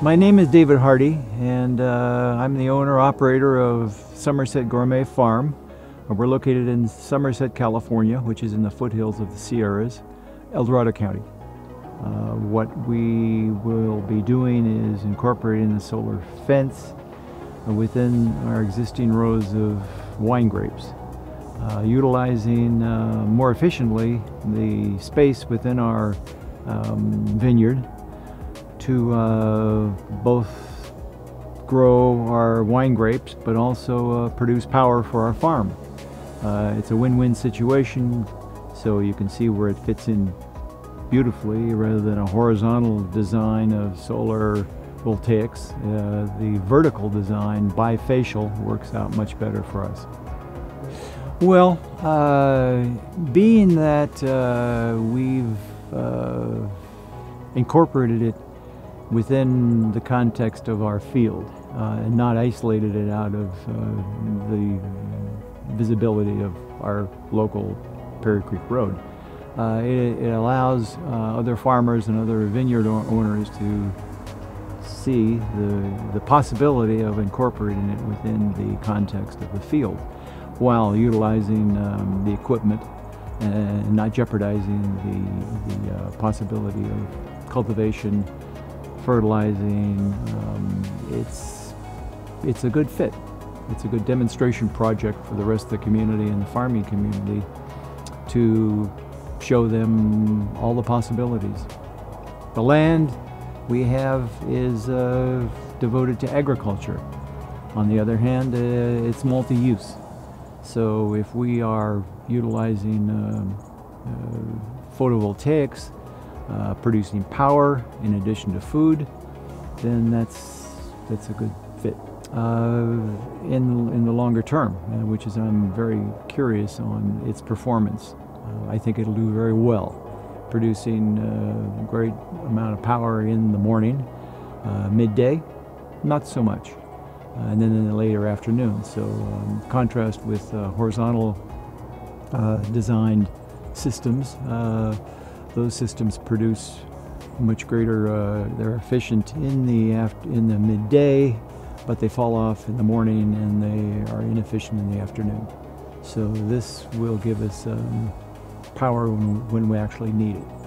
My name is David Harde, and uh, I'm the owner operator of Somerset Gourmet Farm. We're located in Somerset, California, which is in the foothills of the Sierras, El Dorado County. Uh, what we will be doing is incorporating the solar fence within our existing rows of wine grapes, uh, utilizing uh, more efficiently the space within our um, vineyard to uh, both grow our wine grapes but also uh, produce power for our farm. Uh, it's a win-win situation so you can see where it fits in beautifully rather than a horizontal design of solar voltaics. Uh, the vertical design bifacial works out much better for us. Well, uh, being that uh, we've uh, incorporated it within the context of our field uh, and not isolated it out of uh, the visibility of our local Perry Creek Road, uh, it, it, allows uh, other farmers and other vineyard owners to see the, the possibility of incorporating it within the context of the field while utilizing um, the equipment and not jeopardizing the, the uh, possibility of cultivation, fertilizing. Um, it's, it's a good fit. It's a good demonstration project for the rest of the community and the farming community to show them all the possibilities. The land we have is uh, devoted to agriculture. On the other hand, uh, it's multi-use. So if we are utilizing um, uh, photovoltaics, uh, producing power in addition to food, then that's that's a good fit. Uh, in in the longer term, uh, which is I'm very curious on its performance. Uh, I think it'll do very well, producing a great amount of power in the morning, uh, midday, not so much, uh, and then in the later afternoon. So, um, contrast with uh, horizontal uh, designed systems, those systems produce much greater. they're efficient in the after, in the midday, but they fall off in the morning and they are inefficient in the afternoon. So this will give us um, power when, when we actually need it.